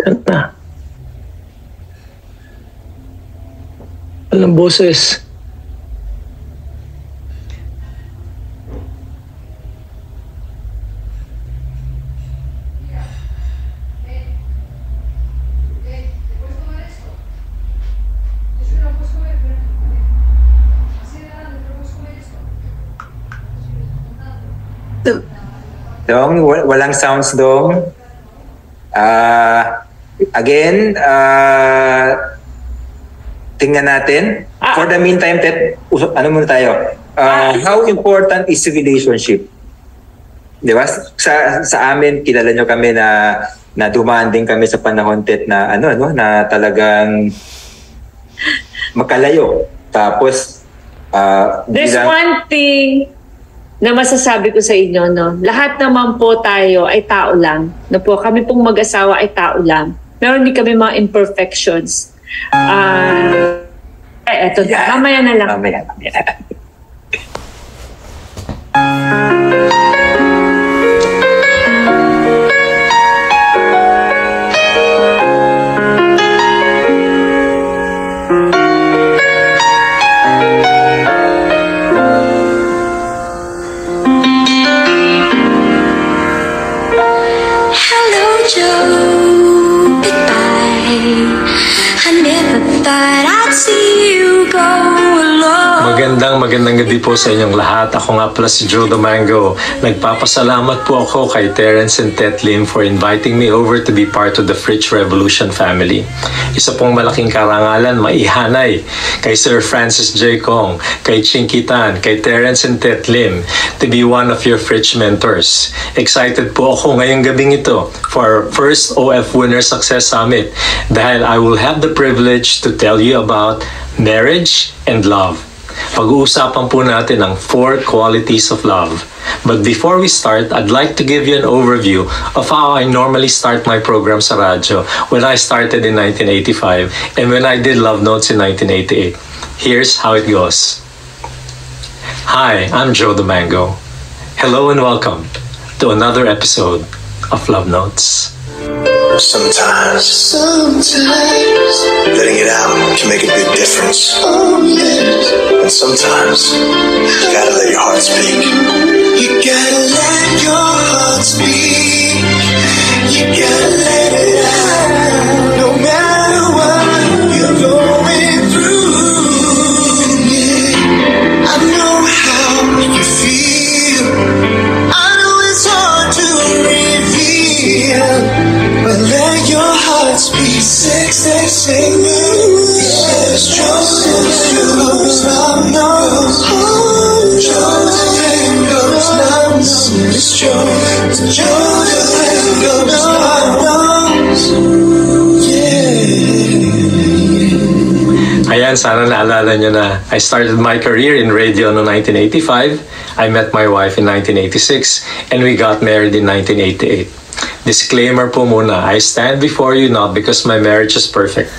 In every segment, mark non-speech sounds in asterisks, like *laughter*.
Kanta. Walang boses. Dong, wa- walang sounds dong. Ah, again, ah, tingnan natin. Ah. For the meantime, us- ano muna tayo? Ah, how important is relationship? Di ba? Sa, sa amin, kilala nyo kami na na dumaan din kami sa panahon, Tet, na ano, ano, na talagang makalayo. Tapos, ah, There's bilang- one thing na masasabi ko sa inyo, no? Lahat naman po tayo ay tao lang. No po, kami pong mag-asawa ay tao lang. Meron din kami mga imperfections. Ah, eh, eto, Yeah. mamaya na lang. Mamaya, mamaya. Hello, Magandang magandang gabi po sa inyong lahat. Ako nga pala si Joe Domingo. Nagpapasalamat po ako kay Terence and Tet Lim for inviting me over to be part of the Fritz Revolution family. Isa pong malaking karangalan, maihanay kay Sir Francis J. Kong, kay Chinky Tan, kay Terence and Tet Lim to be one of your Fritz mentors. Excited po ako ngayong gabing ito for our first OF Winner Success Summit dahil I will have the privilege to tell you about marriage and love. Pag-uusapan po natin ang four qualities of love. But before we start, I'd like to give you an overview of how I normally start my program sa radyo when I started in 1985 and when I did Love Notes in 1988. Here's how it goes. Hi, I'm Joe the Mango. Hello and welcome to another episode of Love Notes. Sometimes, sometimes, letting it out can make a big difference. Oh, yes. And sometimes, you gotta let your heart speak. You gotta let your heart speak. You gotta let it out. Sex, sex, sex. It's just, it's just, love knows. Just fingers, love knows. It's just, just fingers, love knows. Yeah. Ayan, sana naalala nyo na I started my career in radio noong 1985. I met my wife in 1986 and we got married in 1988. Disclaimer po muna, I stand before you not because my marriage is perfect.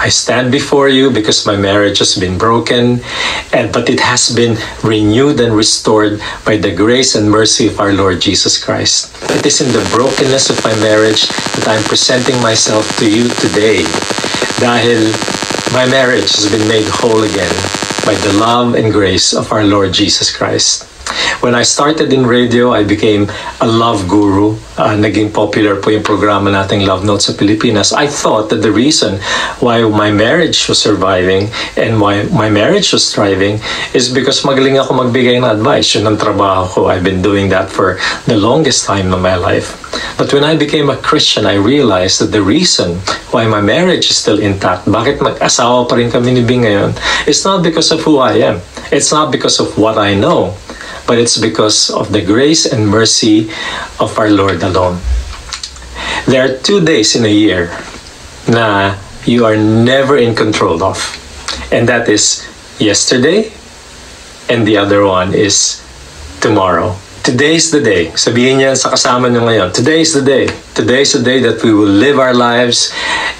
I stand before you because my marriage has been broken, and but it has been renewed and restored by the grace and mercy of our Lord Jesus Christ. It is in the brokenness of my marriage that I'm presenting myself to you today. Dahil my marriage has been made whole again by the love and grace of our Lord Jesus Christ. When I started in radio, I became a love guru. Uh, naging popular po yung programa nating Love Notes sa Pilipinas. I thought that the reason why my marriage was surviving and why my marriage was thriving is because magaling ako magbigay ng advice. Yun ang trabaho ko. I've been doing that for the longest time in my life. But when I became a Christian, I realized that the reason why my marriage is still intact, bakit mag-asawa pa rin kami ni Bing ngayon, it's not because of who I am. It's not because of what I know, but it's because of the grace and mercy of our Lord alone. There are two days in a year na you are never in control of. And that is yesterday and the other one is tomorrow. Today is the day. Sabihin niya sa kasama niyo ngayon, today is the day. Today is the day that we will live our lives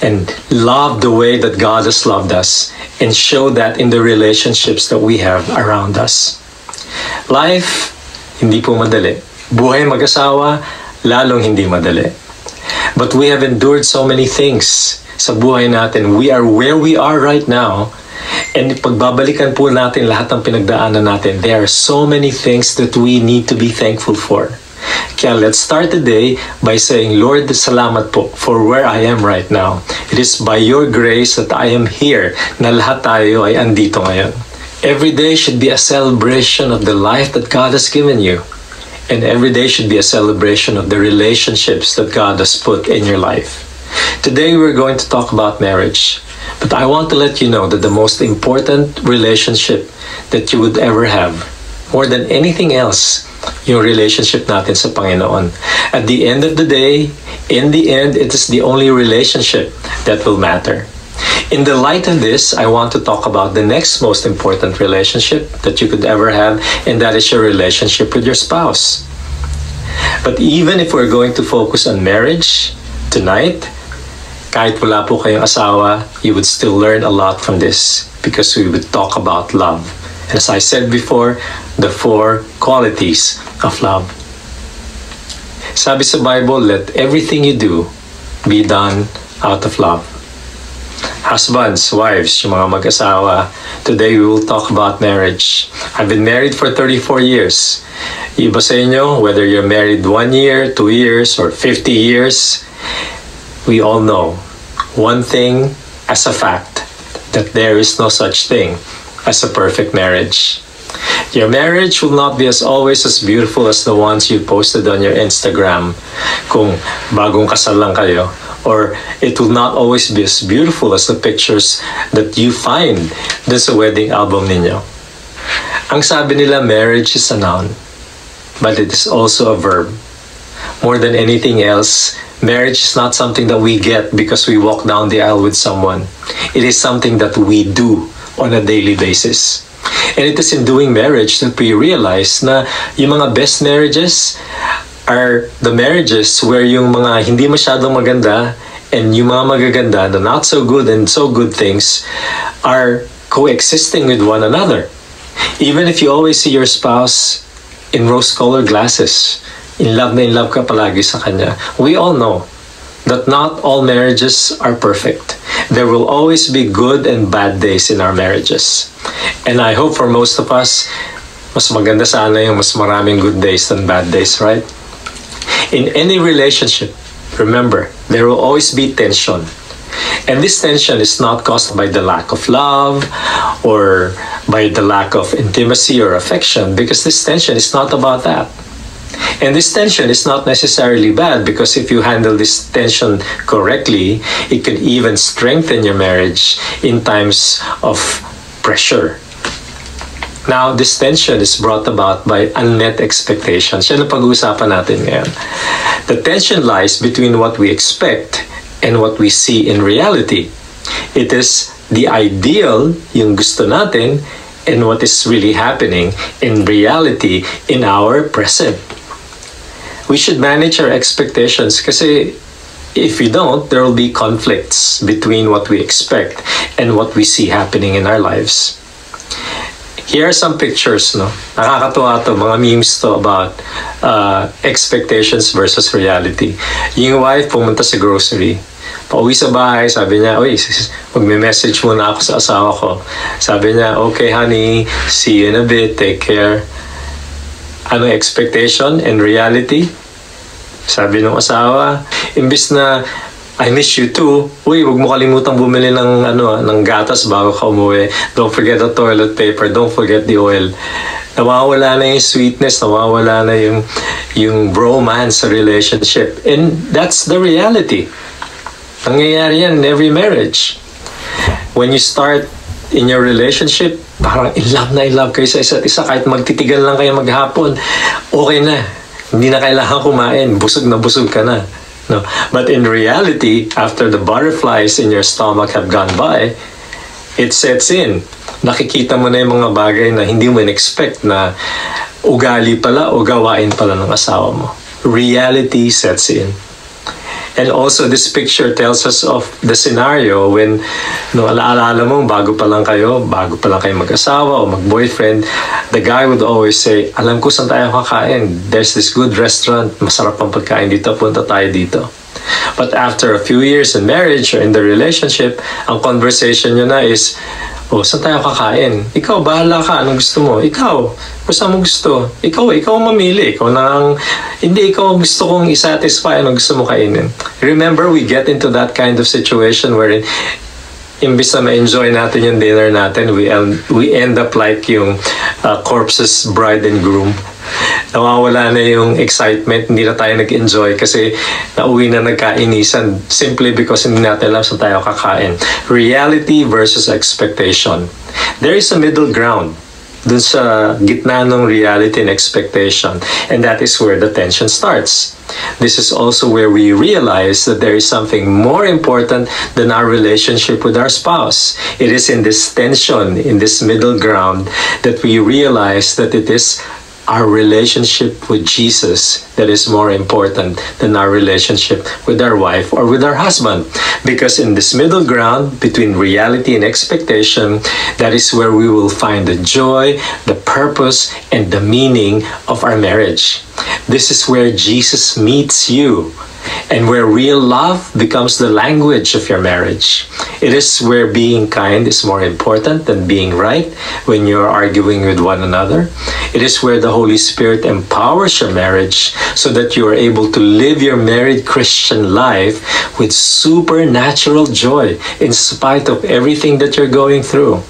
and love the way that God has loved us and show that in the relationships that we have around us. Life, hindi po madali. Buhay mag-asawa, lalong hindi madali. But we have endured so many things sa buhay natin. We are where we are right now. And pagbabalikan po natin lahat ng pinagdaanan natin, there are so many things that we need to be thankful for. Kaya let's start the day by saying, Lord, salamat po for where I am right now. It is by your grace that I am here na lahat tayo ay andito ngayon. Every day should be a celebration of the life that God has given you. And every day should be a celebration of the relationships that God has put in your life. Today we're going to talk about marriage. But I want to let you know that the most important relationship that you would ever have, more than anything else, yung relationship natin sa Panginoon. At the end of the day, in the end, it is the only relationship that will matter. In the light of this, I want to talk about the next most important relationship that you could ever have, and that is your relationship with your spouse. But even if we're going to focus on marriage tonight, kahit wala po kayong asawa, you would still learn a lot from this because we would talk about love. And as I said before, the four qualities of love. Sabi sa Bible, let everything you do be done out of love. Husbands, wives, yung mga mag-asawa, today we will talk about marriage. I've been married for 34 years. Iba sa inyo, whether you're married one year, two years, or 50 years, we all know one thing as a fact that there is no such thing as a perfect marriage. Your marriage will not be as always as beautiful as the ones you posted on your Instagram kung bagong kasal lang kayo. Or it will not always be as beautiful as the pictures that you find dun sa wedding album ninyo. Ang sabi nila, marriage is a noun, but it is also a verb. More than anything else, marriage is not something that we get because we walk down the aisle with someone. It is something that we do on a daily basis. And it is in doing marriage that we realize na yung mga best marriages are the marriages where yung mga hindi masyadong maganda and yung mga magaganda, the not so good and so good things are coexisting with one another. Even if you always see your spouse in rose-colored glasses, in love na in love ka palagi sa kanya, we all know that not all marriages are perfect. There will always be good and bad days in our marriages. And I hope for most of us, mas maganda sana yung mas maraming good days than bad days, right? In any relationship, remember, there will always be tension. And this tension is not caused by the lack of love or by the lack of intimacy or affection because this tension is not about that. And this tension is not necessarily bad because if you handle this tension correctly, it could even strengthen your marriage in times of pressure. Now, this tension is brought about by unmet expectations. Yan ang pag-uusapan natin ngayon. The tension lies between what we expect and what we see in reality. It is the ideal, yung gusto natin, and what is really happening in reality in our present. We should manage our expectations kasi if we don't, there will be conflicts between what we expect and what we see happening in our lives. Here are some pictures, no? Nakakatuwa to, mga memes to about uh, expectations versus reality. Yung wife pumunta sa grocery. Pauwi sa bahay, sabi niya, Uy, magme-message muna ako sa asawa ko. Sabi niya, okay honey, see you in a bit, take care. Ano expectation and reality? Sabi ng asawa, imbis na I miss you too. Uy, wag mo kalimutang bumili ng ano, ng gatas bago ka umuwi. Don't forget the toilet paper. Don't forget the oil. Nawawala na yung sweetness, nawawala na yung yung bromance relationship. And that's the reality. Nangyayari yan in every marriage. When you start in your relationship, parang in love na in love kayo sa isa't isa. Kahit magtitigal lang kayo maghapon, okay na. Hindi na kailangan kumain. Busog na busog ka na. No. But in reality, after the butterflies in your stomach have gone by, it sets in. Nakikita mo na yung mga bagay na hindi mo expect na ugali pala o gawain pala ng asawa mo. Reality sets in. And also, this picture tells us of the scenario when, no, alaalala mo, bago pa lang kayo, bago pa lang kayo mag-asawa o mag-boyfriend, the guy would always say, alam ko saan tayo kakain. There's this good restaurant, masarap ang pagkain dito, punta tayo dito. But after a few years in marriage or in the relationship, ang conversation nyo na is, oh, saan tayo kakain? Ikaw, bahala ka. Anong gusto mo? Ikaw, kung saan mo gusto? Ikaw, ikaw mamili. Ikaw nang, hindi ikaw gusto kong isatisfy. Anong gusto mo kainin? Remember, we get into that kind of situation wherein imbis na ma-enjoy natin yung dinner natin, we, end, we end up like yung uh, corpses bride and groom. Nawawala na yung excitement, hindi na tayo nag-enjoy kasi nauwi na nagkainisan simply because hindi natin alam saan tayo kakain. Reality versus expectation. There is a middle ground dun sa gitna ng reality and expectation. And that is where the tension starts. This is also where we realize that there is something more important than our relationship with our spouse. It is in this tension, in this middle ground, that we realize that it is our relationship with Jesus that is more important than our relationship with our wife or with our husband. Because in this middle ground between reality and expectation, that is where we will find the joy, the purpose, and the meaning of our marriage. This is where Jesus meets you and where real love becomes the language of your marriage. It is where being kind is more important than being right when you're arguing with one another. It is where the Holy Spirit empowers your marriage so that you are able to live your married Christian life with supernatural joy in spite of everything that you're going through.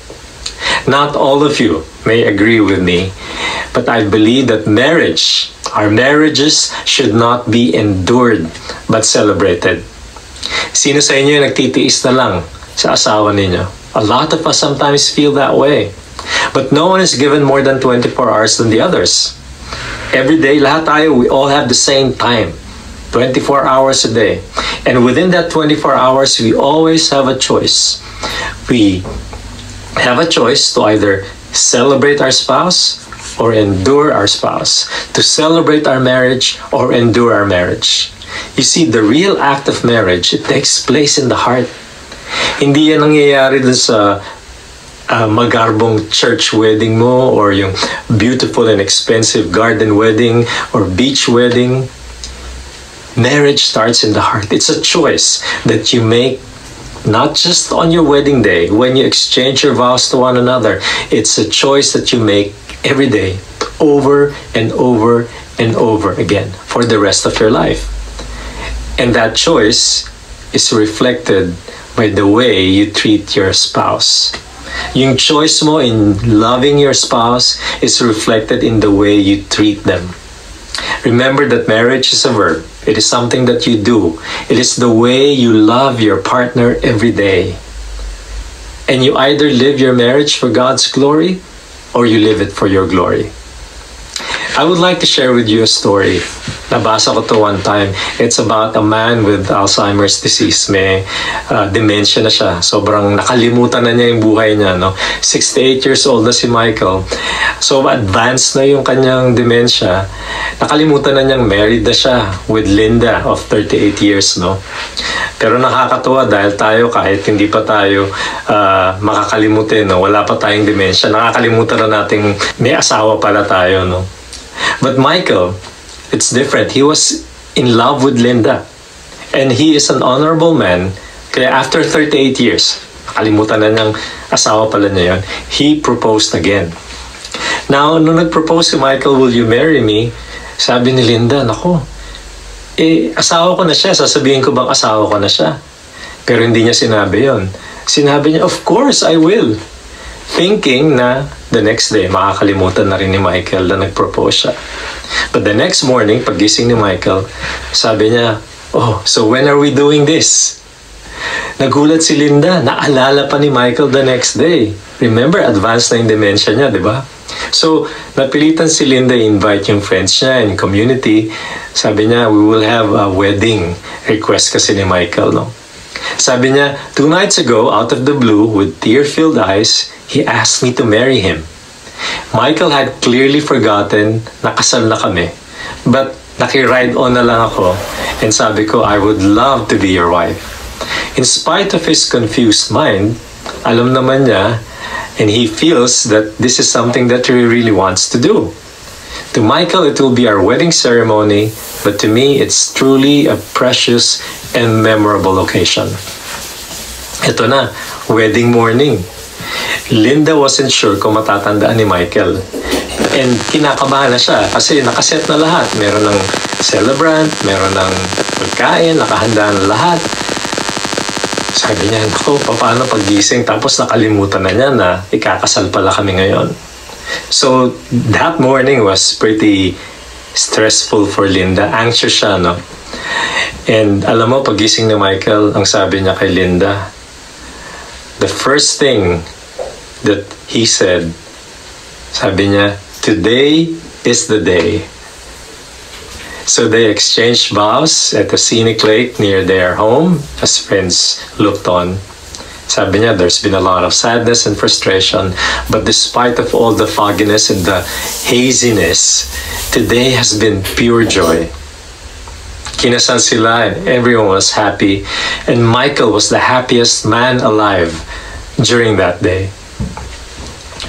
Not all of you may agree with me, but I believe that marriage, our marriages, should not be endured but celebrated. Sino sa inyo yung nagtitiis na lang sa asawa ninyo? A lot of us sometimes feel that way. But no one is given more than 24 hours than the others. Every day, lahat tayo, we all have the same time. 24 hours a day. And within that 24 hours, we always have a choice. We have a choice to either celebrate our spouse or endure our spouse, to celebrate our marriage or endure our marriage. You see, the real act of marriage, it takes place in the heart. Hindi yan nangyayari dun sa uh, magarbong church wedding mo or yung beautiful and expensive garden wedding or beach wedding. Marriage starts in the heart. It's a choice that you make not just on your wedding day when you exchange your vows to one another. It's a choice that you make every day over and over and over again for the rest of your life. And that choice is reflected by the way you treat your spouse. Yung choice mo in loving your spouse is reflected in the way you treat them. Remember that marriage is a verb. It is something that you do. It is the way you love your partner every day. And you either live your marriage for God's glory or you live it for your glory. I would like to share with you a story. Nabasa ko to one time. It's about a man with Alzheimer's disease. May uh, dementia na siya. Sobrang nakalimutan na niya yung buhay niya. No? 68 years old na si Michael. So advanced na yung kanyang dementia. Nakalimutan na niyang married na siya with Linda of 38 years. No? Pero nakakatuwa dahil tayo kahit hindi pa tayo uh, makakalimutin, no? wala pa tayong dementia, nakakalimutan na nating may asawa pala tayo. No? But Michael, it's different. He was in love with Linda. And he is an honorable man. Kaya after 38 years, nakalimutan na niyang asawa pala niya yun, he proposed again. Now, nung nag-propose si Michael, will you marry me? Sabi ni Linda, nako, eh, asawa ko na siya. Sasabihin ko bang asawa ko na siya? Pero hindi niya sinabi yon. Sinabi niya, of course, I will. Thinking na the next day, makakalimutan na rin ni Michael na nag-propose siya. But the next morning, pagising ni Michael, sabi niya, Oh, so when are we doing this? Nagulat si Linda, naalala pa ni Michael the next day. Remember, advanced na yung dementia niya, di ba? So, napilitan si Linda invite yung friends niya and community. Sabi niya, we will have a wedding request kasi ni Michael, no? Sabi niya, two nights ago, out of the blue, with tear-filled eyes, he asked me to marry him. Michael had clearly forgotten na kasal na kami. But naki-ride on na lang ako and sabi ko, I would love to be your wife. In spite of his confused mind, alam naman niya and he feels that this is something that he really wants to do. To Michael, it will be our wedding ceremony, but to me, it's truly a precious and memorable occasion. Ito na, wedding morning. Linda wasn't sure kung matatandaan ni Michael. And kinakabahan na siya kasi nakaset na lahat. Meron ng celebrant, meron ng pagkain, nakahanda na lahat. Sabi niya, ako, paano pagising? Tapos nakalimutan na niya na ikakasal pala kami ngayon. So, that morning was pretty stressful for Linda. Anxious siya, no? And alam mo, pagising ni Michael, ang sabi niya kay Linda, the first thing that he said, sabi niya, today is the day. So they exchanged vows at the scenic lake near their home as friends looked on. Sabi niya, there's been a lot of sadness and frustration, but despite of all the fogginess and the haziness, today has been pure joy. Kinasal sila and everyone was happy, and Michael was the happiest man alive during that day.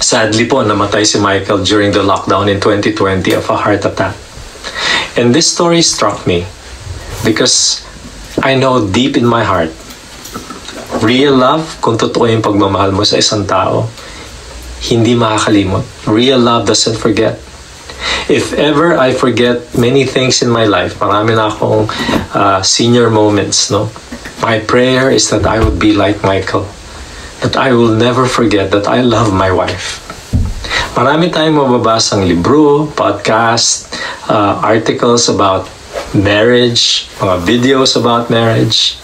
Sadly po, namatay si Michael during the lockdown in 2020 of a heart attack. And this story struck me because I know deep in my heart, real love, kung totoo yung pagmamahal mo sa isang tao, hindi makakalimot. Real love doesn't forget. If ever I forget many things in my life, marami na akong uh, senior moments, no? My prayer is that I would be like Michael. That I will never forget that I love my wife. Marami tayong mababasang libro, podcast, uh, articles about marriage, mga videos about marriage.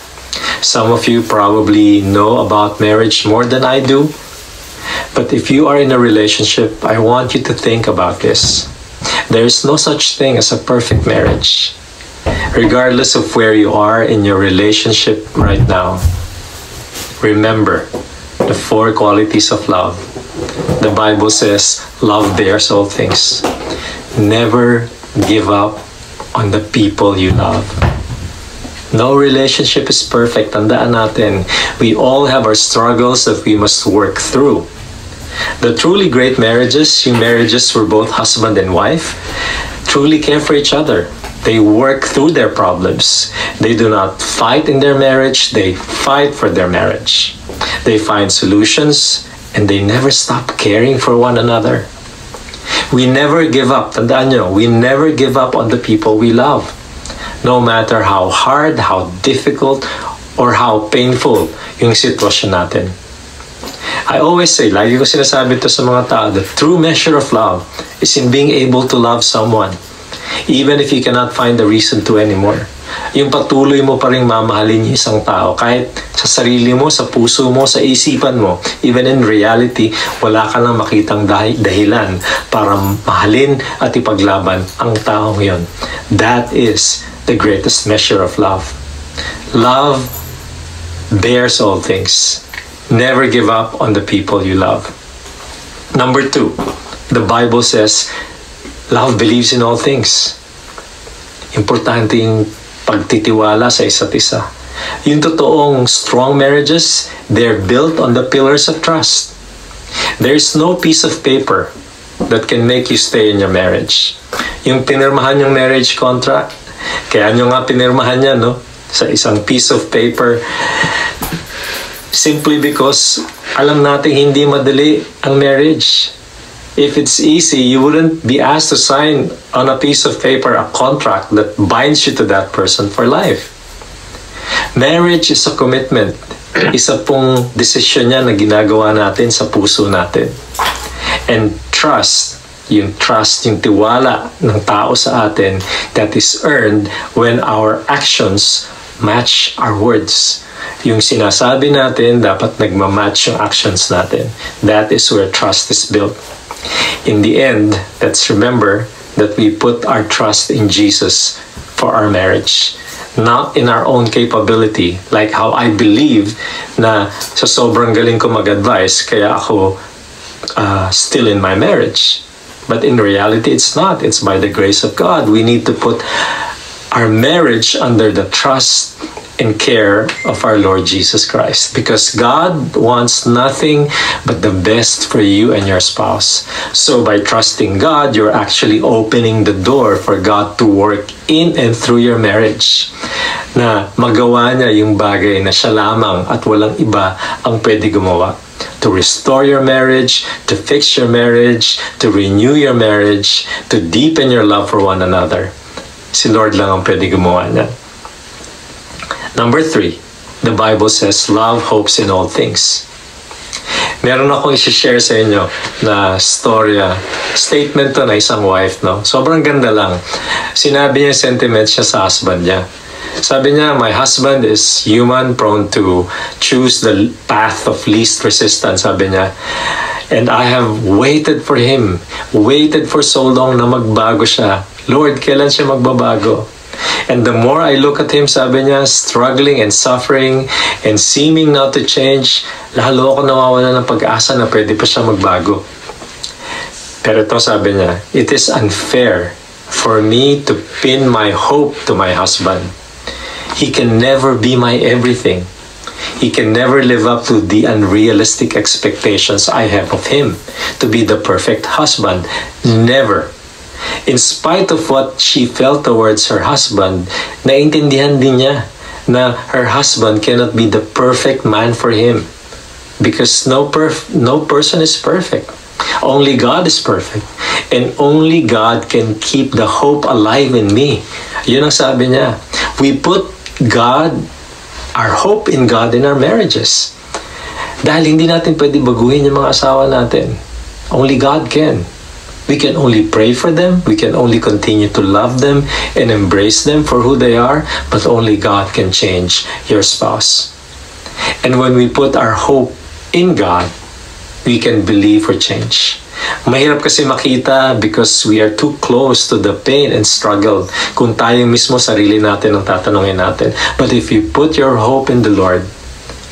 Some of you probably know about marriage more than I do. But if you are in a relationship, I want you to think about this. There is no such thing as a perfect marriage. Regardless of where you are in your relationship right now, remember the four qualities of love. The Bible says, love bears all things. Never give up on the people you love. No relationship is perfect. Tandaan natin, we all have our struggles that we must work through. The truly great marriages, yung marriages where both husband and wife truly care for each other. They work through their problems. They do not fight in their marriage, they fight for their marriage. They find solutions and they never stop caring for one another. We never give up. Tandaan we never give up on the people we love. No matter how hard, how difficult, or how painful yung sitwasyon natin. I always say, lagi ko sinasabi to sa mga tao, the true measure of love is in being able to love someone, even if you cannot find a reason to anymore. Yung patuloy mo pa rin mamahalin yung isang tao, kahit sa sarili mo, sa puso mo, sa isipan mo, even in reality, wala ka nang makitang dah- dahilan para mahalin at ipaglaban ang taong yon. That is the greatest measure of love. Love bears all things. Never give up on the people you love. Number two, the Bible says, love believes in all things. Importante yung pagtitiwala sa isa't isa. Yung totoong strong marriages, they're built on the pillars of trust. There's no piece of paper that can make you stay in your marriage. Yung pinirmahan yung marriage contract, kaya nyo nga pinirmahan yan, no? Sa isang piece of paper, simply because alam natin hindi madali ang marriage. If it's easy, you wouldn't be asked to sign on a piece of paper a contract that binds you to that person for life. Marriage is a commitment. Isa pong desisyon niya na ginagawa natin sa puso natin. And trust, yung trust, yung tiwala ng tao sa atin that is earned when our actions match our words. Yung sinasabi natin, dapat nagmamatch yung actions natin. That is where trust is built. In the end, let's remember that we put our trust in Jesus for our marriage. Not in our own capability, like how I believe na sa sobrang galing ko mag-advise, kaya ako uh, still in my marriage. But in reality, it's not. It's by the grace of God. We need to put our marriage under the trust and care of our Lord Jesus Christ because God wants nothing but the best for you and your spouse. So by trusting God, you're actually opening the door for God to work in and through your marriage. na magawa niya yung bagay na siya lamang at walang iba ang pwede gumawa. To restore your marriage, to fix your marriage, to renew your marriage, to deepen your love for one another. Si Lord lang ang pwede gumawa niya. Number three, the Bible says, love hopes in all things. Meron akong isi-share sa inyo na storya, statement to na isang wife, no? Sobrang ganda lang. Sinabi niya sentiment siya sa husband niya. Sabi niya, my husband is human, prone to choose the path of least resistance, sabi niya. And I have waited for him, waited for so long na magbago siya. Lord, kailan siya magbabago? And the more I look at him, sabi niya, struggling and suffering and seeming not to change, lalo ako nawawala ng pag-asa na pwede pa siya magbago. Pero ito sabi niya, it is unfair for me to pin my hope to my husband. He can never be my everything. He can never live up to the unrealistic expectations I have of him to be the perfect husband. Never. In spite of what she felt towards her husband, naintindihan din niya na her husband cannot be the perfect man for him because no perf- no person is perfect. Only God is perfect. And only God can keep the hope alive in me. Yun ang sabi niya. We put God, our hope in God in our marriages. Dahil hindi natin pwede baguhin yung mga asawa natin. Only God can. We can only pray for them. We can only continue to love them and embrace them for who they are. But only God can change your spouse. And when we put our hope in God, we can believe for change. Mahirap kasi makita because we are too close to the pain and struggle kung tayo mismo sarili natin ang tatanungin natin. But if you put your hope in the Lord,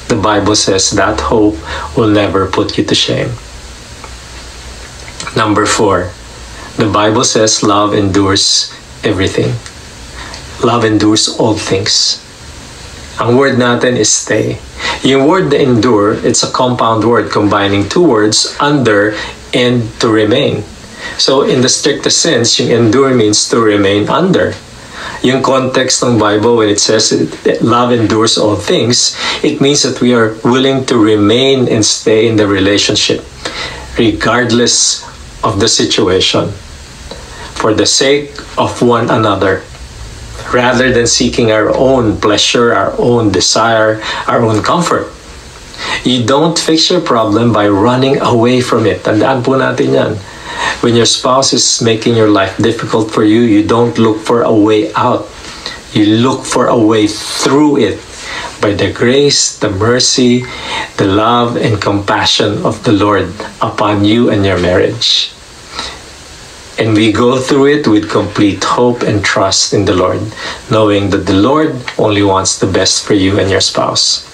the Bible says that hope will never put you to shame. Number four, the Bible says love endures everything. Love endures all things. Ang word natin is stay. Yung word endure, it's a compound word combining two words, under and to remain. So in the strictest sense, yung endure means to remain under. Yung context ng Bible when it says that love endures all things, it means that we are willing to remain and stay in the relationship regardless of the situation for the sake of one another rather than seeking our own pleasure, our own desire, our own comfort. You don't fix your problem by running away from it. Tandaan po natin yan. When your spouse is making your life difficult for you, you don't look for a way out. You look for a way through it by the grace, the mercy, the love, and compassion of the Lord upon you and your marriage. And we go through it with complete hope and trust in the Lord, knowing that the Lord only wants the best for you and your spouse.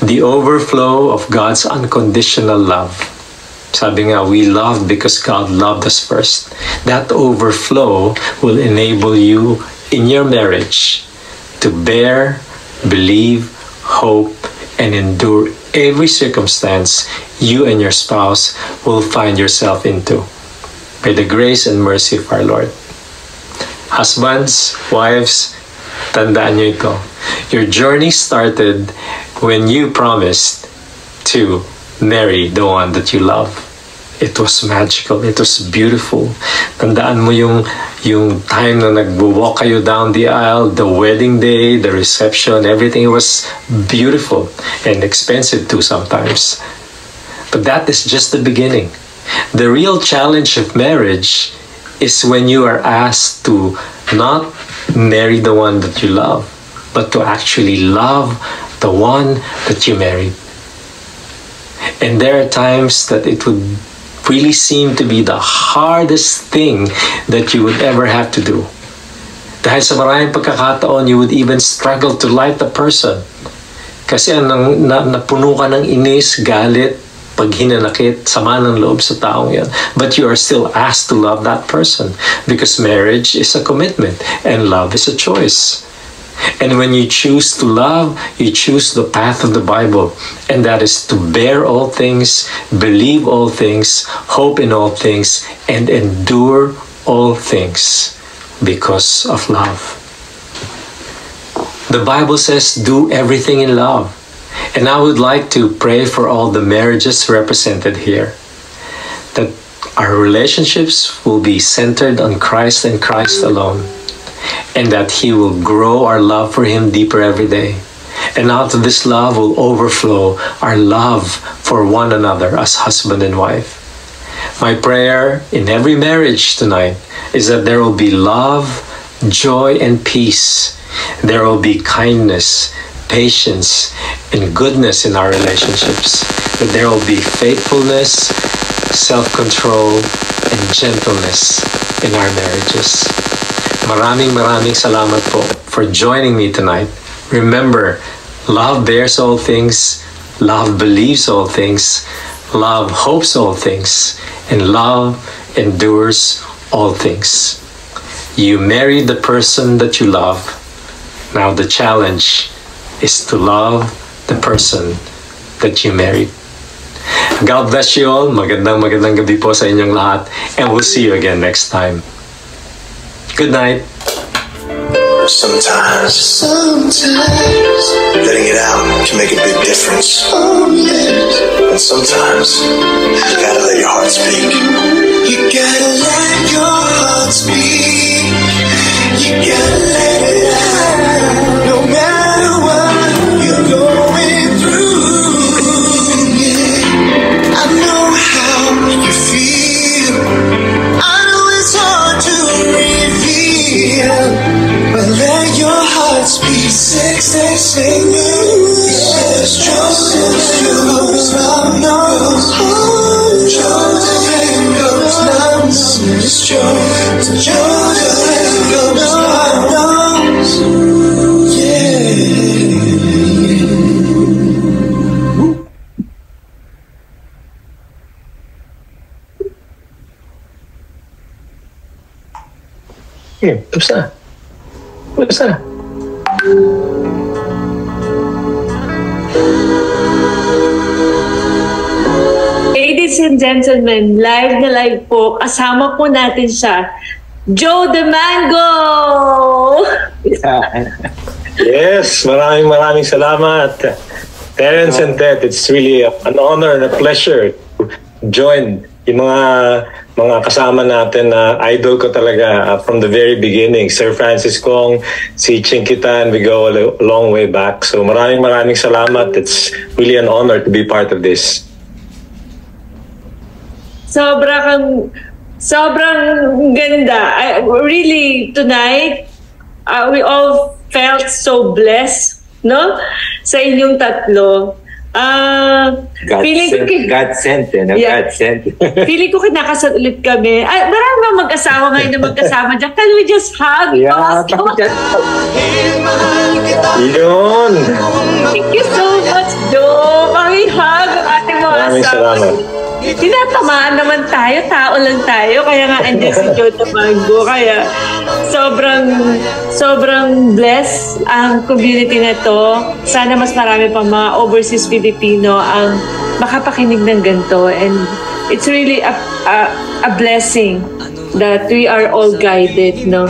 The overflow of God's unconditional love. Sabi nga, we love because God loved us first. That overflow will enable you in your marriage to bear, believe, hope, and endure every circumstance you and your spouse will find yourself into. By the grace and mercy of our Lord. Husbands, wives, tandaan nyo ito. Your journey started when you promised to marry the one that you love. It was magical. It was beautiful. Tandaan mo yung yung time na nagbo-walk kayo down the aisle, the wedding day, the reception, everything was beautiful and expensive too sometimes. But that is just the beginning. The real challenge of marriage is when you are asked to not marry the one that you love, but to actually love the one that you married. And there are times that it would really seem to be the hardest thing that you would ever have to do. Dahil sa maraming pagkakataon, you would even struggle to like the person. Kasi anong, na, napuno ka ng inis, galit, pag hinanakit, sama ng loob sa taong yan. But you are still asked to love that person because marriage is a commitment and love is a choice. And when you choose to love, you choose the path of the Bible. And that is to bear all things, believe all things, hope in all things, and endure all things because of love. The Bible says, do everything in love. And I would like to pray for all the marriages represented here that our relationships will be centered on Christ and Christ alone, and that He will grow our love for Him deeper every day. And out of this love will overflow our love for one another as husband and wife. My prayer in every marriage tonight is that there will be love, joy, and peace. There will be kindness, patience, and goodness in our relationships. That there will be faithfulness, self control, and gentleness in our marriages. Maraming maraming salamat po for joining me tonight. Remember, love bears all things, love believes all things, love hopes all things, and love endures all things. You married the person that you love. Now the challenge is to love the person that you married. God bless you all. Magandang magandang gabi po sa inyong lahat. And we'll see you again next time. Good night. Sometimes, sometimes, letting it out can make a big difference. Oh, yes. And sometimes, you gotta let your heart speak. You gotta let your heart speak. You gotta let it speak. Six, six, six. Yes, trust is yours. Love knows. Trust and goes love knows. It's yours. Trust and goes love knows. Yeah. Hmm, tapos na. Tapos gentlemen, live na live po. Kasama po natin siya, Joe the Mango! Yes, maraming maraming salamat. Terence and Ted, it's really an honor and a pleasure to join yung mga mga kasama natin na idol ko talaga uh, from the very beginning. Sir Francis Kong, si Ching Kitan, we go a lo- long way back. So maraming maraming salamat. It's really an honor to be part of this. Sobra kang, sobrang ganda. I, really, tonight, uh, we all felt so blessed, no? Sa inyong tatlo. Ah, God feeling ko, sent, ki- God sent, eh, no? Yeah. God sent. *laughs* feeling ko kinakasal ulit kami. Ay, marami mga mag-asawa ngayon na magkasama dyan. Can we just hug? yeah, Mas- bakit? Yun! Thank you so much, Joe. Paki-hug ang ating mga Maraming asawa. salamat. Tinatamaan naman tayo, tao lang tayo. Kaya nga andyan si Joe Tamango. Kaya sobrang, sobrang blessed ang community na to. Sana mas marami pang mga overseas Filipino ang makapakinig ng ganito. And it's really a, a, a blessing that we are all guided, no?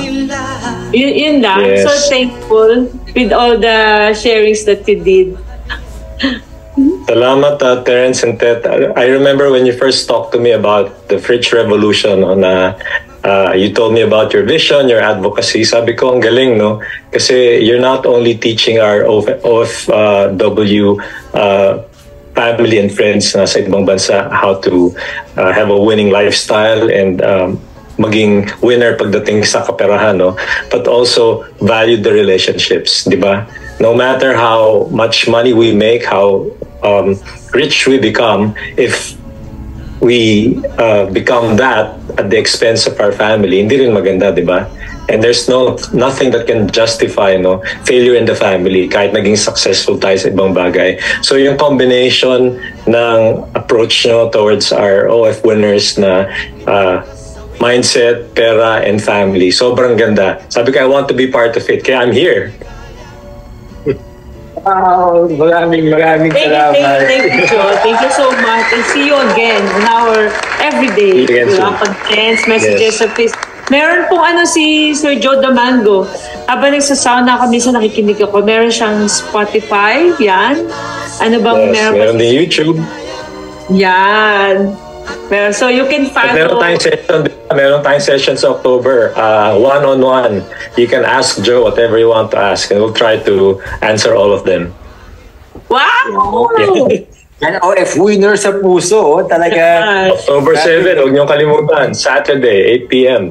Yun, yun lang. Yes. So thankful with all the sharings that you did. Salamat, uh, Terence and Ted. I remember when you first talked to me about the fridge revolution no, na uh, you told me about your vision, your advocacy. Sabi ko, ang galing, no? Kasi you're not only teaching our OFW uh, family and friends na sa ibang bansa how to uh, have a winning lifestyle and um, maging winner pagdating sa kaperahan, no? But also value the relationships, di ba? No matter how much money we make, how um, rich we become, if we uh, become that at the expense of our family, hindi rin maganda, di ba? And there's no nothing that can justify no failure in the family kahit naging successful tayo sa ibang bagay. So yung combination ng approach nyo towards our OF winners na uh, mindset, pera, and family, sobrang ganda. Sabi ko, I want to be part of it. Kaya I'm here. Wow, maraming maraming Thank you, thank you, thank you, Joe. Thank you so much. And see you again in our everyday soon. uh, contents, messages Yes. sa Face- Meron pong ano si Sir Joe Damango. Habang nagsasauna ako, minsan nakikinig ako. Meron siyang Spotify, yan. Ano bang Yes, meron? meron din YouTube. Yan. Meron. So you can At meron follow. tayong session, meron tayong session sa October, uh, one-on-one. You can ask Joe whatever you want to ask and we'll try to answer all of them. Wow! *laughs* Yan, OF winner sa puso, oh, talaga. October 7, huwag niyong kalimutan, Saturday, 8 p.m.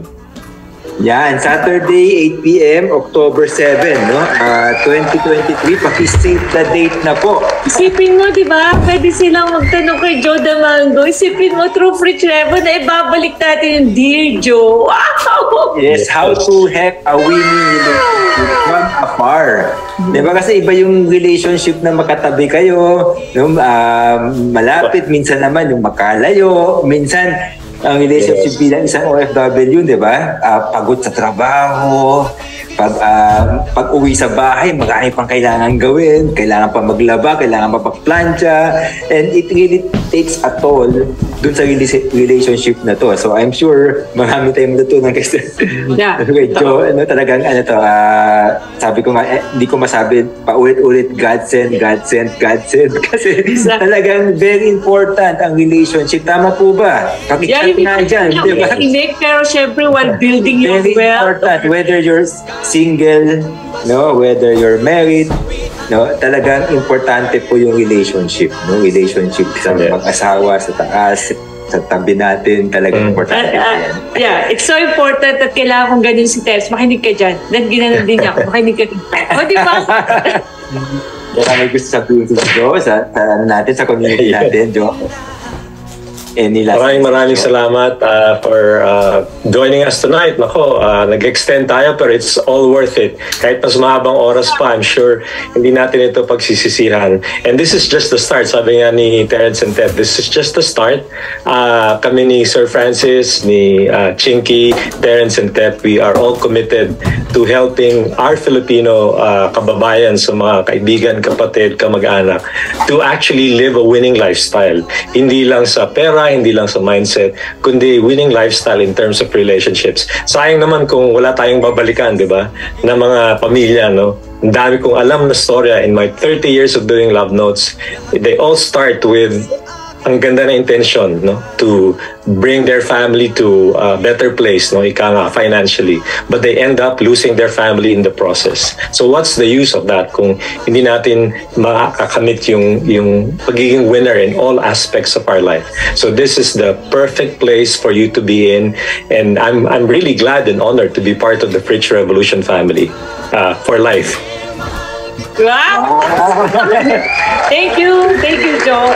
Yan, Saturday, 8 p.m., October 7, no? Ah, 2023, paki-save the date na po. Isipin mo, di ba? Pwede silang magtanong kay Joe Damango. Isipin mo, through Fritz Revo na ibabalik natin yung Dear Joe. Wow! Yes, how to hack a winning relationship from afar. Di ba kasi iba yung relationship na makatabi kayo, no? ah, malapit, minsan naman yung makalayo, minsan ang relationship bilang isang OFW, di ba? Ah, pagod sa trabaho, pag ah, pag uwi sa bahay, marami pang kailangan gawin, kailangan pa maglaba, kailangan pa pagplancha, and it really takes a toll dun sa rela- relationship na to. So I'm sure marami tayong matutunan kasi Yeah. *laughs* Okay, Joe, ano talagang ano to, ah, sabi ko nga, eh, hindi ko masabi paulit-ulit God send, God send, God send *laughs* kasi talagang very important ang relationship. Tama po ba? Yeah, Pakichat nga dyan, di ba? Inig, pero syempre while *laughs* building your Very wealth, important whether you're single, no, whether you're married, no, talagang importante po yung relationship, no, relationship sa Yes. mag-asawa sa taas, sa tabi natin, talagang Mm. importante Uh, uh, yan. yeah, it's so important at kailangan kong ganun si Tess. Makinig ka dyan. Then ginanon din niya ako. Makinig ka din. *laughs* O, di ba? Baka may gusto sabihin si Joe sa, sa ano natin, sa community Yeah. natin, Joe. Any last Maraming maraming Joe? salamat uh, for uh, joining us tonight. Nako, uh, nag-extend tayo pero it's all worth it. Kahit mas mahabang oras pa, I'm sure hindi natin ito pagsisisihan. And this is just the start. Sabi nga ni Terence and Ted, this is just the start. Uh, kami ni Sir Francis, ni uh, Chinky, Terence and Ted, we are all committed to helping our Filipino uh, kababayan sa mga kaibigan, kapatid, kamag-anak to actually live a winning lifestyle. Hindi lang sa pera, hindi lang sa mindset, kundi winning lifestyle in terms of relationships. Sayang naman kung wala tayong babalikan, di ba? Na mga pamilya, no? Ang dami kong alam na storya in my 30 years of doing love notes. They all start with ang ganda na intention no? To bring their family to a better place no? Ika nga financially. But they end up losing their family in the process. So what's the use of that kung hindi natin makakamit yung yung pagiging winner in all aspects of our life? So this is the perfect place for you to be in. And I'm I'm really glad and honored to be part of the Fritz Revolution family uh, for life. Wow! *laughs* Thank you. Thank you, Joe.